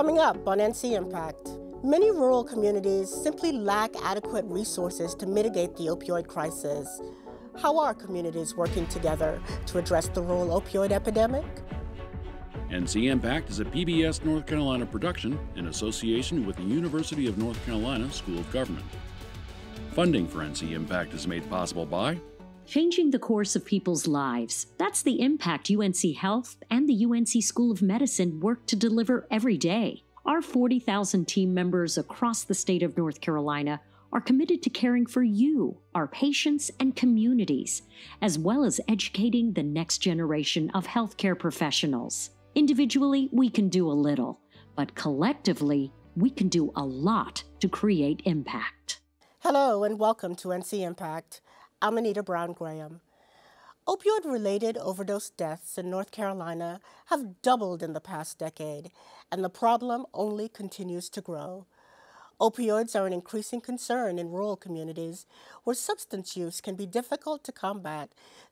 Coming up on NC Impact, many rural communities simply lack adequate resources to mitigate the opioid crisis. How are communities working together to address the rural opioid epidemic? NC Impact is a PBS North Carolina production in association with the University of North Carolina School of Government. Funding for NC Impact is made possible by Changing the course of people's lives. That's the impact UNC Health and the UNC School of Medicine work to deliver every day. Our 40,000 team members across the state of North Carolina are committed to caring for you, our patients, and communities, as well as educating the next generation of healthcare professionals. Individually, we can do a little, but collectively, we can do a lot to create impact. Hello, and welcome to NC Impact. I'm Anita Brown Graham. Opioid related overdose deaths in North Carolina have doubled in the past decade, and the problem only continues to grow. Opioids are an increasing concern in rural communities where substance use can be difficult to combat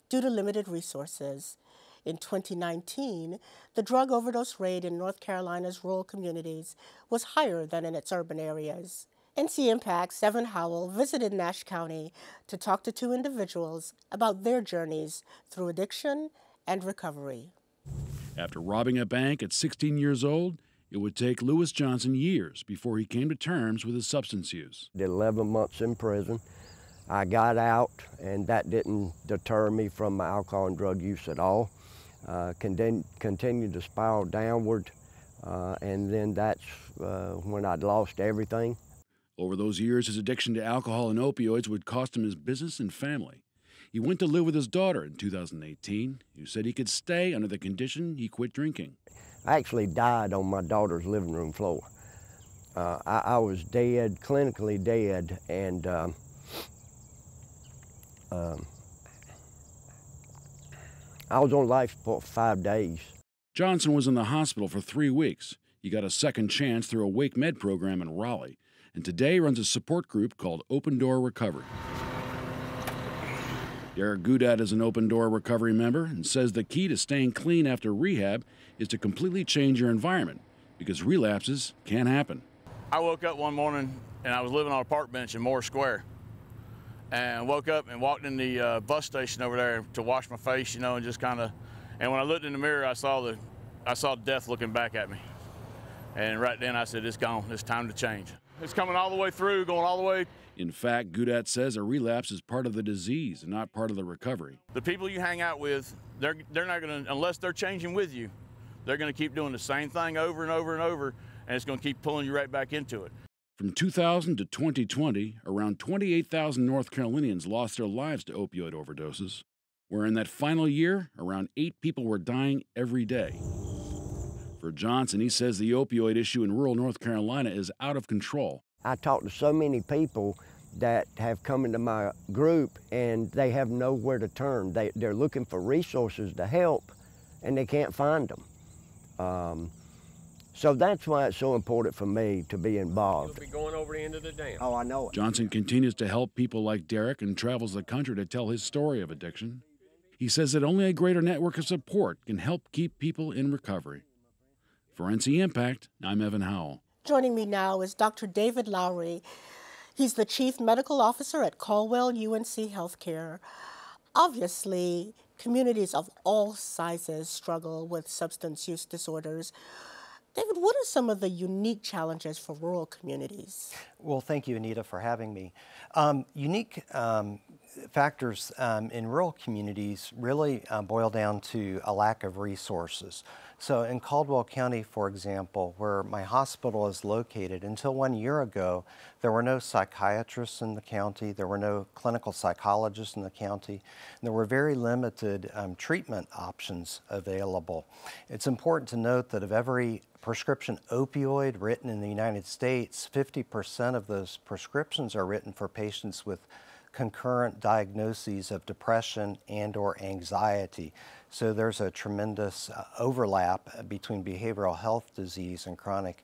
due to limited resources. In 2019, the drug overdose rate in North Carolina's rural communities was higher than in its urban areas. NC Impact's Evan Howell visited Nash County to talk to two individuals about their journeys through addiction and recovery. After robbing a bank at 16 years old, it would take Lewis Johnson years before he came to terms with his substance use. Did 11 months in prison. I got out, and that didn't deter me from my alcohol and drug use at all. Uh, continued to spiral downward, uh, and then that's uh, when I'd lost everything. Over those years, his addiction to alcohol and opioids would cost him his business and family. He went to live with his daughter in 2018, who said he could stay under the condition he quit drinking. I actually died on my daughter's living room floor. Uh, I, I, was dead, clinically dead, and um, um, I was on life support for five days. Johnson was in the hospital for three weeks. He got a second chance through a WakeMed program in Raleigh and today runs a support group called Open Door Recovery. Derek Goudat is an Open Door Recovery member and says the key to staying clean after rehab is to completely change your environment because relapses can happen. I woke up one morning and I was living on a park bench in Moore Square and woke up and walked in the uh, bus station over there to wash my face, you know, and just kind of, and when I looked in the mirror, I saw the, I saw death looking back at me. And right then I said, it's gone, it's time to change. It's coming all the way through, going all the way. In fact, Goudat says a relapse is part of the disease and not part of the recovery. The people you hang out with, they're, they're not going to, unless they're changing with you, they're going to keep doing the same thing over and over and over, and it's going to keep pulling you right back into it. From 2000 to 2020, around 28,000 North Carolinians lost their lives to opioid overdoses, where in that final year, around eight people were dying every day. For Johnson, he says the opioid issue in rural North Carolina is out of control. I talk to so many people that have come into my group and they have nowhere to turn. They, they're looking for resources to help and they can't find them. Um, so that's why it's so important for me to be involved. You'll be going over the end of the dam. Oh, I know it. Johnson continues to help people like Derek and travels the country to tell his story of addiction. He says that only a greater network of support can help keep people in recovery. For NC Impact, I'm Evan Howell. Joining me now is Dr. David Lowry. He's the Chief Medical Officer at Caldwell UNC Healthcare. Obviously, communities of all sizes struggle with substance use disorders. David, what are some of the unique challenges for rural communities? Well, thank you, Anita, for having me. Um, unique um, factors um, in rural communities really uh, boil down to a lack of resources. So in Caldwell County, for example, where my hospital is located, until one year ago, there were no psychiatrists in the county, there were no clinical psychologists in the county, and there were very limited um, treatment options available. It's important to note that of every prescription opioid written in the United States, 50% of those prescriptions are written for patients with concurrent diagnoses of depression and or anxiety. So there's a tremendous uh, overlap between behavioral health disease and chronic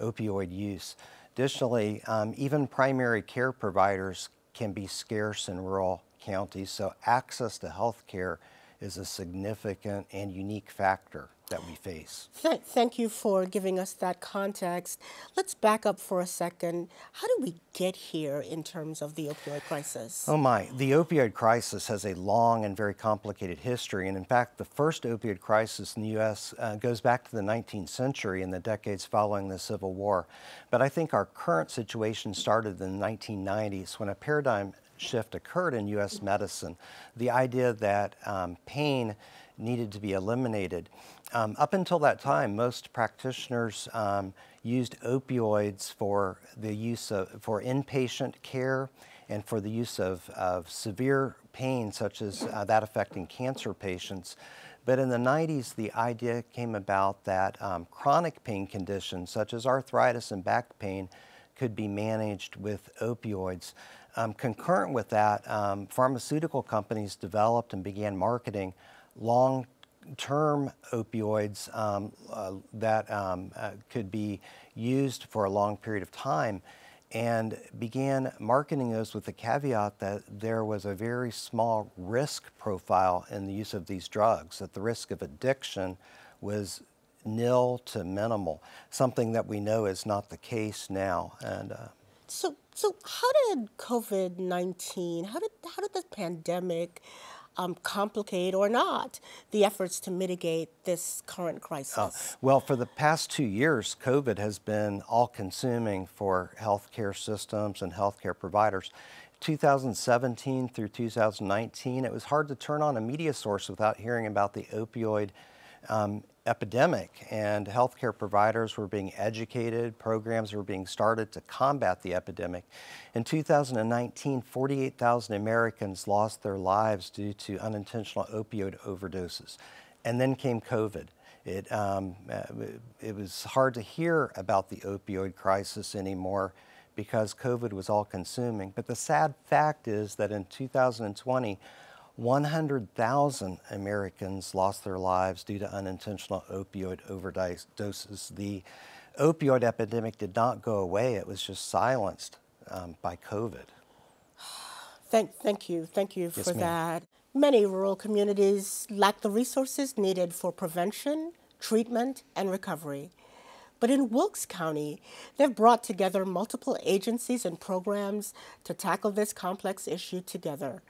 opioid use. Additionally, um, even primary care providers can be scarce in rural counties, so access to health care is a significant and unique factor. That we face. Th- thank you for giving us that context. Let's back up for a second. How did we get here in terms of the opioid crisis? Oh my, the opioid crisis has a long and very complicated history. And in fact, the first opioid crisis in the U.S. Uh, goes back to the 19th century and the decades following the Civil War. But I think our current situation started in the 1990s when a paradigm shift occurred in U.S. medicine. The idea that um, pain needed to be eliminated. Um, up until that time, most practitioners um, used opioids for the use of for inpatient care and for the use of, of severe pain, such as uh, that affecting cancer patients. But in the 90s, the idea came about that um, chronic pain conditions, such as arthritis and back pain, could be managed with opioids. Um, concurrent with that, um, pharmaceutical companies developed and began marketing long term opioids um, uh, that um, uh, could be used for a long period of time and began marketing those with the caveat that there was a very small risk profile in the use of these drugs, that the risk of addiction was nil to minimal, something that we know is not the case now. And uh, so, so how did COVID nineteen? How did how did the pandemic um, complicate or not the efforts to mitigate this current crisis? Uh, well, for the past two years, COVID has been all consuming for healthcare systems and healthcare providers. 2017 through 2019, it was hard to turn on a media source without hearing about the opioid um, epidemic, and healthcare providers were being educated, programs were being started to combat the epidemic. In 2019, 48,000 Americans lost their lives due to unintentional opioid overdoses. And then came COVID. It, um, uh, it was hard to hear about the opioid crisis anymore because COVID was all consuming. But the sad fact is that in 2020, 100,000 Americans lost their lives due to unintentional opioid overdoses. The opioid epidemic did not go away, it was just silenced um, by COVID. Thank, thank you. Thank you yes, for that. Many rural communities lack the resources needed for prevention, treatment, and recovery. But in Wilkes County, they've brought together multiple agencies and programs to tackle this complex issue together.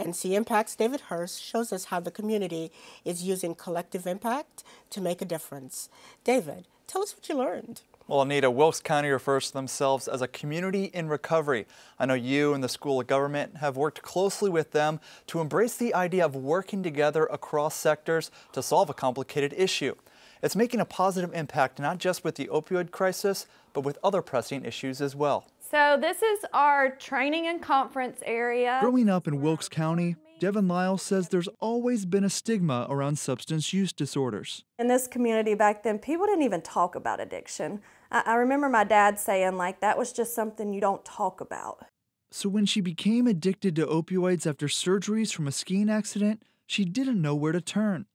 NC Impact's David Hurst shows us how the community is using collective impact to make a difference. David, tell us what you learned. Well, Anita, Wilkes County refers to themselves as a community in recovery. I know you and the School of Government have worked closely with them to embrace the idea of working together across sectors to solve a complicated issue. It's making a positive impact not just with the opioid crisis, but with other pressing issues as well. So this is our training and conference area. Growing up in Wilkes County, Devin Lyle says there's always been a stigma around substance use disorders. In this community back then, people didn't even talk about addiction. I, I remember my dad saying, like, that was just something you don't talk about. So when she became addicted to opioids after surgeries from a skiing accident, she didn't know where to turn.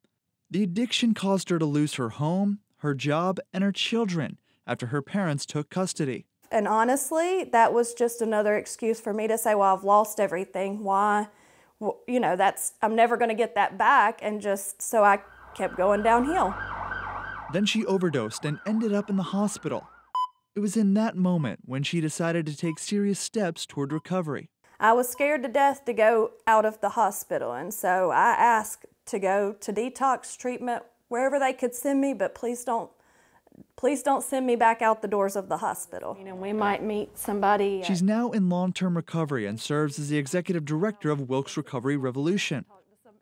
The addiction caused her to lose her home, her job, and her children after her parents took custody. And honestly, that was just another excuse for me to say, well, I've lost everything. Why? Well, you know, that's, I'm never going to get that back. And just so I kept going downhill. Then she overdosed and ended up in the hospital. It was in that moment when she decided to take serious steps toward recovery. I was scared to death to go out of the hospital, and so I asked to go to detox treatment wherever they could send me, but please don't please don't send me back out the doors of the hospital. You know, we might meet somebody. She's now in long term recovery and serves as the executive director of Wilkes Recovery Revolution.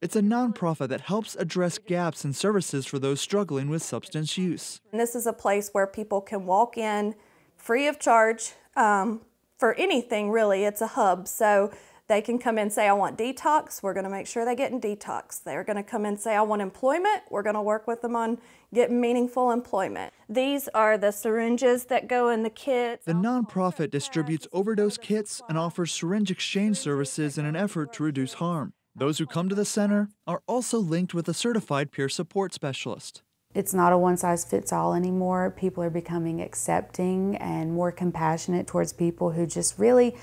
It's a nonprofit that helps address gaps in services for those struggling with substance use. And this is a place where people can walk in free of charge um, for anything, really. It's a hub. So they can come in and say, I want detox. We're going to make sure they get in detox. They're going to come in and say, I want employment. We're going to work with them on getting meaningful employment. These are the syringes that go in the kits. The nonprofit distributes overdose kits and offers syringe exchange services in an effort to reduce harm. Those who come to the center are also linked with a certified peer support specialist. It's not a one size fits all anymore. People are becoming accepting and more compassionate towards people who just really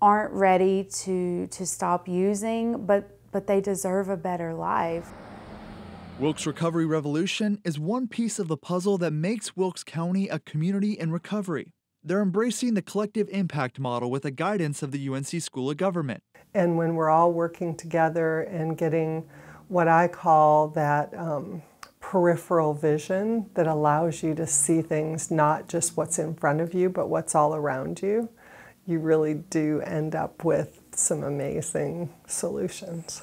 aren't ready to, to stop using, but, but they deserve a better life. Wilkes Recovery Revolution is one piece of the puzzle that makes Wilkes County a community in recovery. They're embracing the collective impact model with the guidance of the UNC School of Government. And when we're all working together and getting what I call that um, peripheral vision that allows you to see things not just what's in front of you, but what's all around you, you really do end up with some amazing solutions.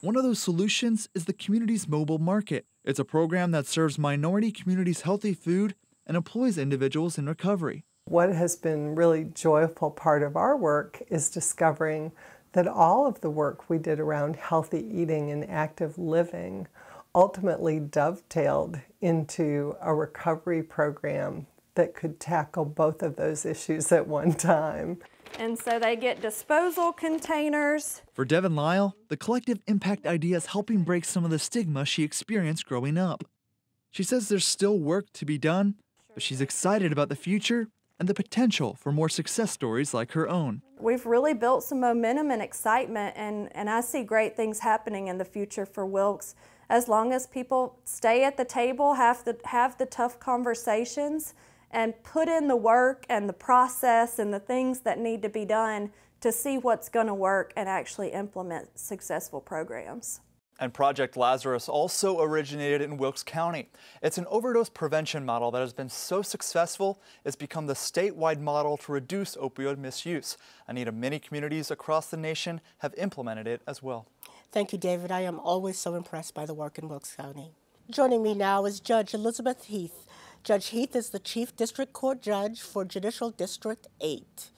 One of those solutions is the community's Mobile Market. It's a program that serves minority communities healthy food and employs individuals in recovery. What has been really joyful part of our work is discovering that all of the work we did around healthy eating and active living ultimately dovetailed into a recovery program that could tackle both of those issues at one time. And so they get disposal containers. For Devin Lyle, the collective impact idea is helping break some of the stigma she experienced growing up. She says there's still work to be done, but she's excited about the future and the potential for more success stories like her own. We've really built some momentum and excitement, and, and I see great things happening in the future for Wilkes. As long as people stay at the table, have the, have the tough conversations, and put in the work and the process and the things that need to be done to see what's going to work and actually implement successful programs. And Project Lazarus also originated in Wilkes County. It's an overdose prevention model that has been so successful, it's become the statewide model to reduce opioid misuse. Anita, many communities across the nation have implemented it as well. Thank you, David. I am always so impressed by the work in Wilkes County. Joining me now is Judge Elizabeth Heath. Judge Heath is the Chief District Court Judge for Judicial District 8.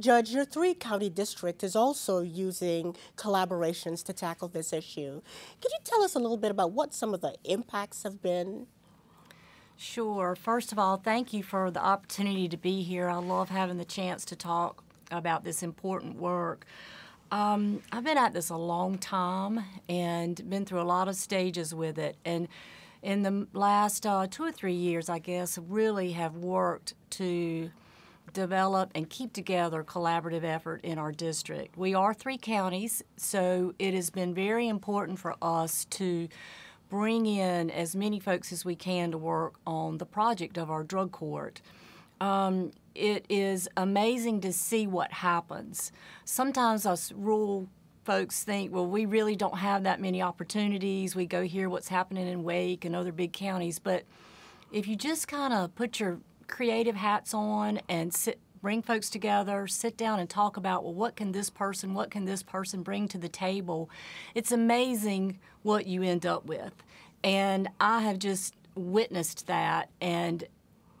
Judge, your three county district is also using collaborations to tackle this issue. Could you tell us a little bit about what some of the impacts have been? Sure. First of all, thank you for the opportunity to be here. I love having the chance to talk about this important work. Um, I've been at this a long time and been through a lot of stages with it. And in the last uh, two or three years, I guess, really have worked to develop and keep together collaborative effort in our district. We are three counties, so it has been very important for us to bring in as many folks as we can to work on the project of our drug court. Um, it is amazing to see what happens. Sometimes us rural folks think, well, we really don't have that many opportunities. We go hear what's happening in Wake and other big counties, but if you just kind of put your creative hats on and sit, bring folks together, sit down and talk about, well, what can this person, what can this person bring to the table? It's amazing what you end up with. And I have just witnessed that. And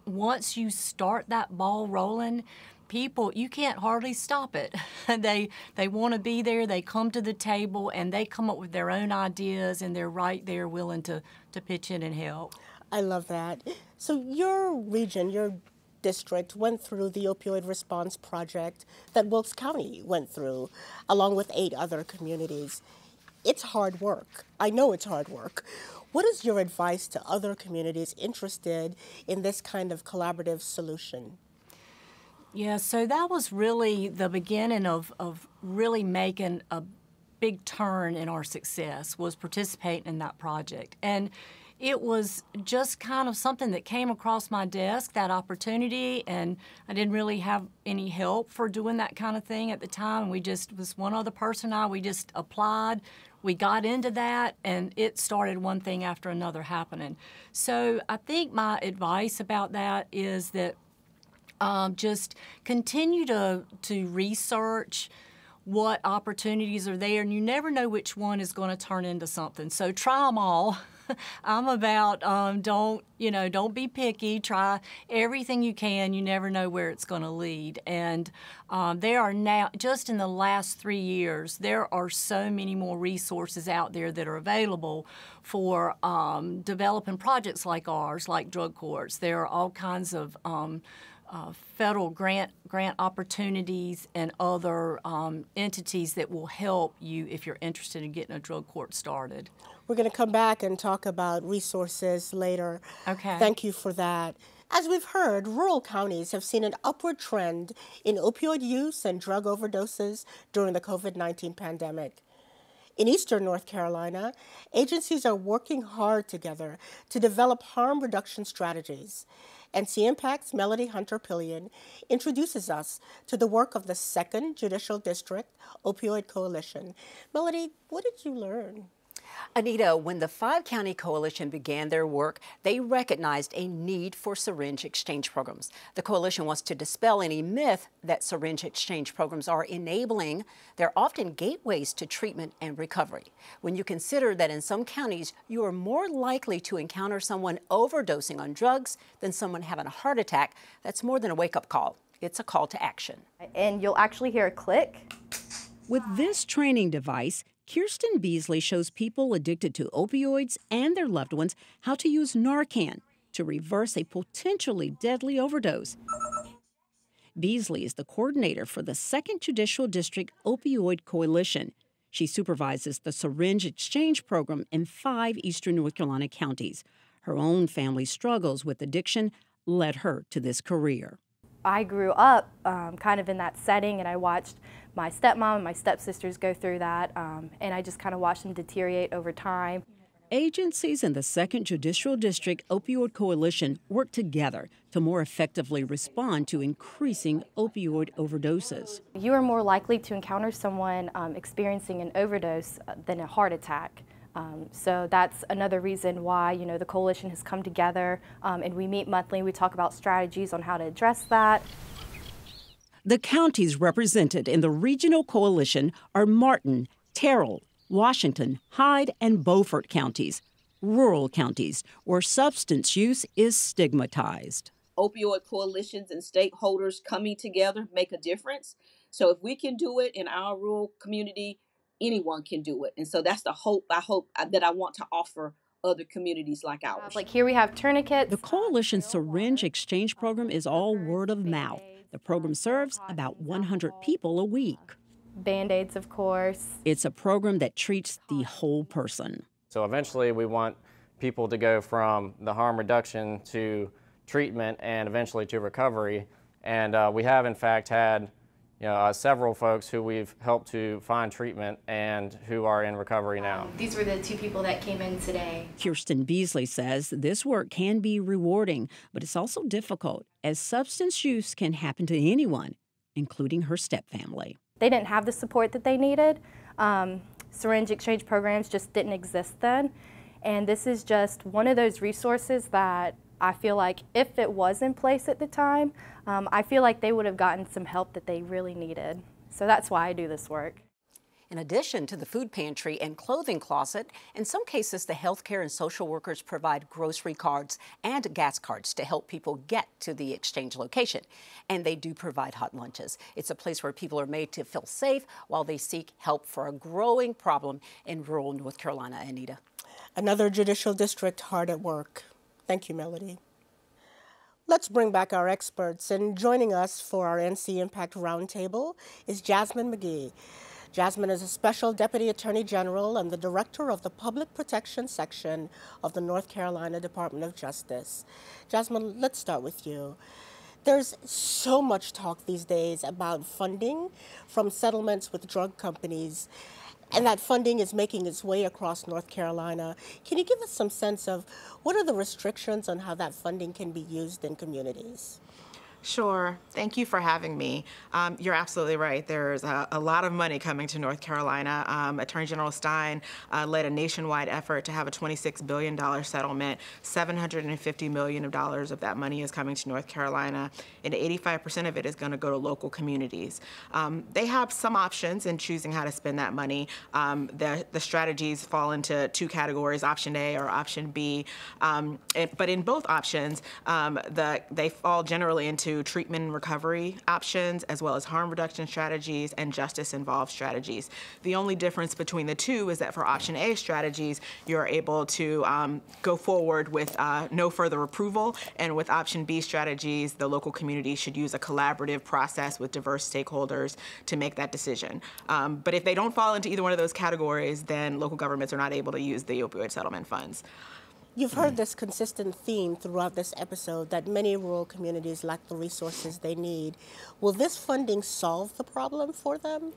once you start that ball rolling, people you can't hardly stop it they they want to be there they come to the table and they come up with their own ideas and they're right there willing to to pitch in and help I love that. So your region, your district went through the opioid response project that Wilkes County went through, along with eight other communities. It's hard work. I know it's hard work. What is your advice to other communities interested in this kind of collaborative solution? Yeah, so that was really the beginning of, of really making a big turn in our success was participating in that project. And it was just kind of something that came across my desk, that opportunity, and I didn't really have any help for doing that kind of thing at the time. We just was one other person I we just applied. We got into that and it started one thing after another happening. So I think my advice about that is that um, just continue to to research what opportunities are there, and you never know which one is going to turn into something. So try them all. I'm about um, don't you know don't be picky. Try everything you can. You never know where it's going to lead. And um, there are now just in the last three years there are so many more resources out there that are available for um, developing projects like ours, like drug courts. There are all kinds of um, uh, federal grant grant opportunities and other um, entities that will help you if you're interested in getting a drug court started. We're going to come back and talk about resources later. Okay. Thank you for that. As we've heard, rural counties have seen an upward trend in opioid use and drug overdoses during the COVID 19 pandemic. In eastern North Carolina, agencies are working hard together to develop harm reduction strategies. NC Impact's Melody Hunter Pillion introduces us to the work of the 2nd Judicial District Opioid Coalition. Melody, what did you learn? Anita, when the Five County Coalition began their work, they recognized a need for syringe exchange programs. The coalition wants to dispel any myth that syringe exchange programs are enabling. They're often gateways to treatment and recovery. When you consider that in some counties, you are more likely to encounter someone overdosing on drugs than someone having a heart attack, that's more than a wake up call. It's a call to action. And you'll actually hear a click. With this training device, Kirsten Beasley shows people addicted to opioids and their loved ones how to use Narcan to reverse a potentially deadly overdose. Beasley is the coordinator for the 2nd Judicial District Opioid Coalition. She supervises the syringe exchange program in five eastern North Carolina counties. Her own family struggles with addiction led her to this career. I grew up um, kind of in that setting and I watched my stepmom and my stepsisters go through that um, and I just kind of watched them deteriorate over time. Agencies in the 2nd Judicial District Opioid Coalition work together to more effectively respond to increasing opioid overdoses. You are more likely to encounter someone um, experiencing an overdose than a heart attack. Um, so that's another reason why you know the coalition has come together um, and we meet monthly. We talk about strategies on how to address that. The counties represented in the regional coalition are Martin, Tyrrell, Washington, Hyde, and Beaufort counties, rural counties where substance use is stigmatized. Opioid coalitions and stakeholders coming together make a difference. So if we can do it in our rural community, anyone can do it. And so that's the hope I hope uh, that I want to offer other communities like ours. Like here we have tourniquets. The coalition syringe exchange program is all word of mouth. The program serves about 100 people a week. Band-aids, of course. It's a program that treats the whole person. So eventually we want people to go from the harm reduction to treatment and eventually to recovery. And uh, we have in fact had you know, uh, several folks who we've helped to find treatment and who are in recovery now. Um, these were the two people that came in today. Kirsten Beasley says this work can be rewarding, but it's also difficult as substance use can happen to anyone, including her stepfamily. They didn't have the support that they needed. Um, syringe exchange programs just didn't exist then. And this is just one of those resources that I feel like if it was in place at the time, um, I feel like they would have gotten some help that they really needed. So that's why I do this work. In addition to the food pantry and clothing closet, in some cases the healthcare and social workers provide grocery cards and gas cards to help people get to the exchange location. And they do provide hot lunches. It's a place where people are made to feel safe while they seek help for a growing problem in rural North Carolina, Anita. Another judicial district hard at work. Thank you, Melody. Let's bring back our experts, and joining us for our NC Impact Roundtable is Jasmine McGhee. Jasmine is a Special Deputy Attorney General and the Director of the Public Protection Section of the North Carolina Department of Justice. Jasmine, let's start with you. There's so much talk these days about funding from settlements with drug companies and that funding is making its way across North Carolina. Can you give us some sense of what are the restrictions on how that funding can be used in communities? Sure. Thank you for having me. Um, you're absolutely right. There's a, a, lot of money coming to North Carolina. Um, Attorney General Stein uh, led a nationwide effort to have a $26 billion settlement. 750 million of dollars of that money is coming to North Carolina, and 85% of it is going to go to local communities. Um, they have some options in choosing how to spend that money. Um, the, the, strategies fall into two categories, option A or option B. Um, but in both options, um, the, they fall generally into treatment and recovery options, as well as harm reduction strategies and justice involved strategies. The only difference between the two is that for option A strategies, you're able to um, go forward with uh, no further approval, and with option B strategies, the local community should use a collaborative process with diverse stakeholders to make that decision. Um, but if they don't fall into either one of those categories, then local governments are not able to use the opioid settlement funds. You've heard mm. this consistent theme throughout this episode that many rural communities lack the resources they need. Will this funding solve the problem for them?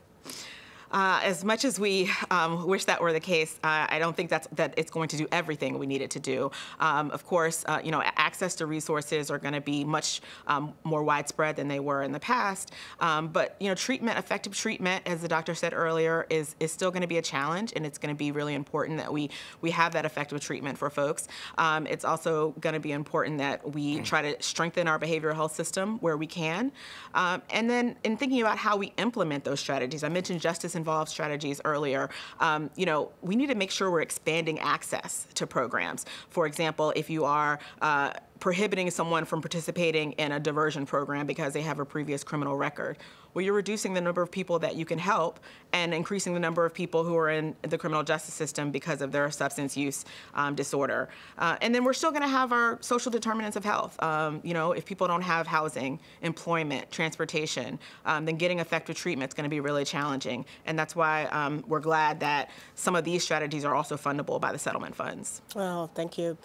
Uh, as much as we um, wish that were the case, uh, I don't think that's, that it's going to do everything we need it to do. Um, of course, uh, you know, access to resources are going to be much um, more widespread than they were in the past. Um, but you know, treatment, effective treatment, as the doctor said earlier, is is still going to be a challenge, and it's going to be really important that we we have that effective treatment for folks. Um, it's also going to be important that we try to strengthen our behavioral health system where we can, um, and then in thinking about how we implement those strategies. I mentioned justice involved strategies earlier. Um, you know, we need to make sure we're expanding access to programs. For example, if you are uh, prohibiting someone from participating in a diversion program because they have a previous criminal record well, you're reducing the number of people that you can help and increasing the number of people who are in the criminal justice system because of their substance use um, disorder. Uh, and then we're still going to have our social determinants of health. Um, you know, if people don't have housing, employment, transportation, um, then getting effective treatment is going to be really challenging. And that's why um, we're glad that some of these strategies are also fundable by the settlement funds. Oh, thank you.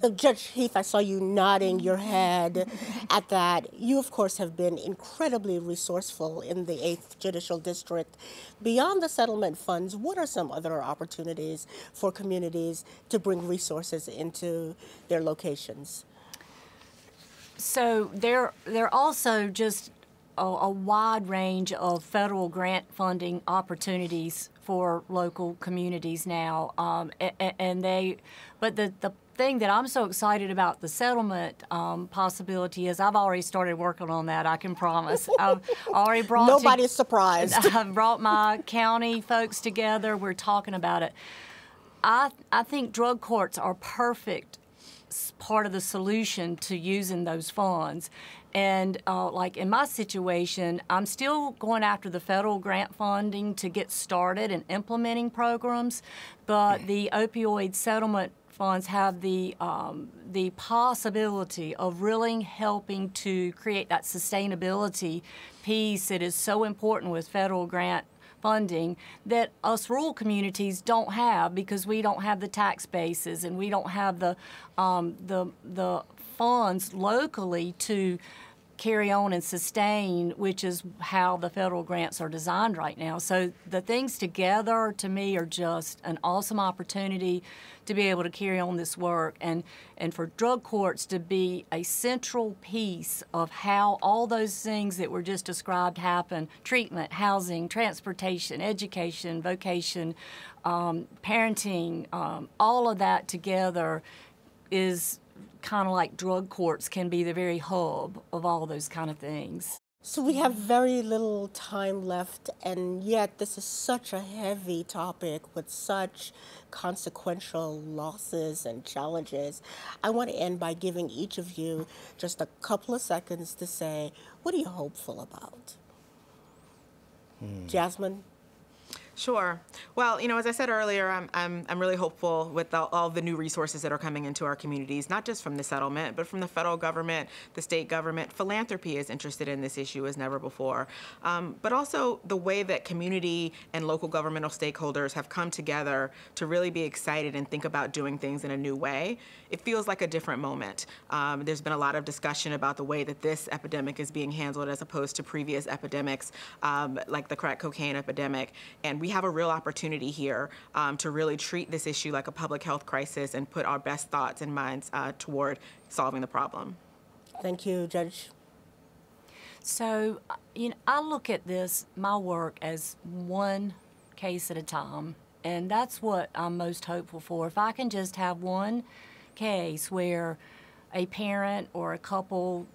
So Judge Heath, I saw you nodding your head at that. You, of course, have been incredibly resourceful in the 8th Judicial District. Beyond the settlement funds, what are some other opportunities for communities to bring resources into their locations? So there, there are also just a, a, wide range of federal grant funding opportunities for local communities now, um, and, and, they, but the, the thing that I'm so excited about the settlement um, possibility is I've already started working on that. I can promise. I've already brought nobody's to, surprised. I've brought my county folks together. We're talking about it. I I think drug courts are perfect part of the solution to using those funds. And uh, like in my situation, I'm still going after the federal grant funding to get started and implementing programs, but the opioid settlement funds have the um, the possibility of really helping to create that sustainability piece that is so important with federal grant funding that us rural communities don't have because we don't have the tax bases and we don't have the um, the the funds locally to carry on and sustain, which is how the federal grants are designed right now. So the things together to me are just an awesome opportunity to be able to carry on this work and, and for drug courts to be a central piece of how all those things that were just described happen treatment, housing, transportation, education, vocation, um, parenting, um, all of that together is kind of like drug courts can be the very hub of all those kind of things. So we have very little time left, and yet this is such a heavy topic with such consequential losses and challenges. I want to end by giving each of you just a couple of seconds to say, what are you hopeful about? Hmm. Jasmine? Sure. Well, you know, as I said earlier, I'm, I'm, I'm really hopeful with all, all, the new resources that are coming into our communities, not just from the settlement, but from the federal government, the state government. Philanthropy is interested in this issue as never before. Um, but also the way that community and local governmental stakeholders have come together to really be excited and think about doing things in a new way. It feels like a different moment. Um, there's been a lot of discussion about the way that this epidemic is being handled as opposed to previous epidemics, um, like the crack cocaine epidemic. And we have a real opportunity here um, to really treat this issue like a public health crisis and put our best thoughts and minds uh, toward solving the problem. Thank you, Judge. So, uh, you know, I look at this, my work, as one case at a time. And that's what I'm most hopeful for. If I can just have one case where a parent or a couple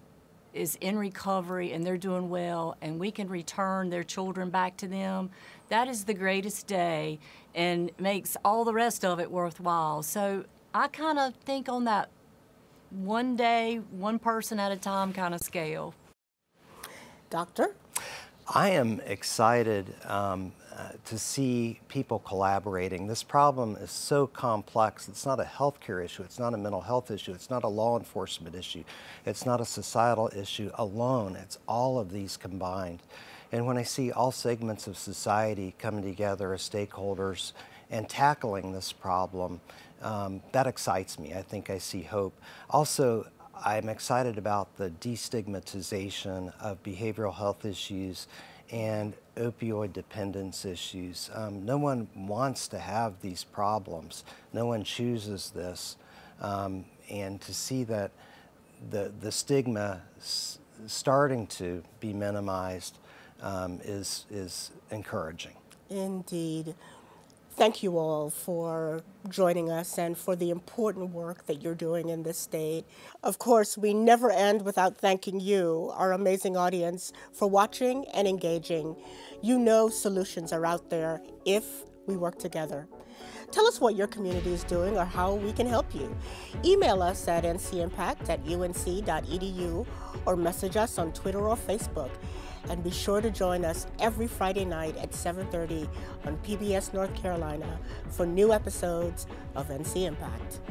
is in recovery and they're doing well and we can return their children back to them, that is the greatest day and makes all the rest of it worthwhile. So I kind of think on that one day, one person at a time kind of scale. Doctor? I am excited um, uh, to see people collaborating. This problem is so complex. It's not a healthcare issue. It's not a mental health issue. It's not a law enforcement issue. It's not a societal issue alone. It's all of these combined. And when I see all segments of society coming together as stakeholders and tackling this problem, um, that excites me. I think I see hope. Also, I'm excited about the destigmatization of behavioral health issues and opioid dependence issues. Um, no one wants to have these problems. No one chooses this. Um, and to see that the, the stigma starting to be minimized um, is, is encouraging. Indeed. Thank you all for joining us and for the important work that you're doing in this state. Of course, we never end without thanking you, our amazing audience, for watching and engaging. You know solutions are out there if we work together. Tell us what your community is doing or how we can help you. Email us at ncimpact at unc.edu or message us on Twitter or Facebook. And be sure to join us every Friday night at 7.30 on PBS North Carolina for new episodes of NC Impact.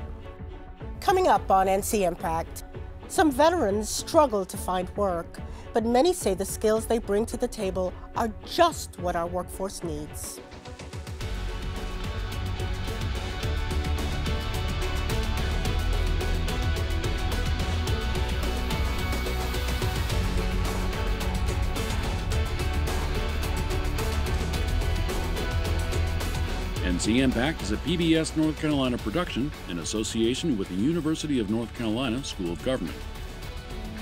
Coming up on NC Impact, some veterans struggle to find work, but many say the skills they bring to the table are just what our workforce needs. NC Impact is a PBS North Carolina production in association with the University of North Carolina School of Government.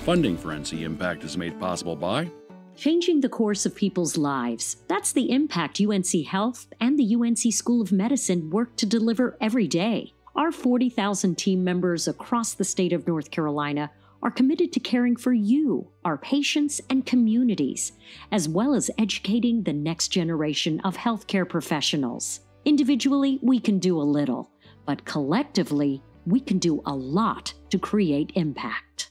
Funding for NC Impact is made possible by Changing the course of people's lives. That's the impact UNC Health and the UNC School of Medicine work to deliver every day. Our 40,000 team members across the state of North Carolina are committed to caring for you, our patients, and communities, as well as educating the next generation of healthcare professionals. Individually, we can do a little, but collectively, we can do a lot to create impact.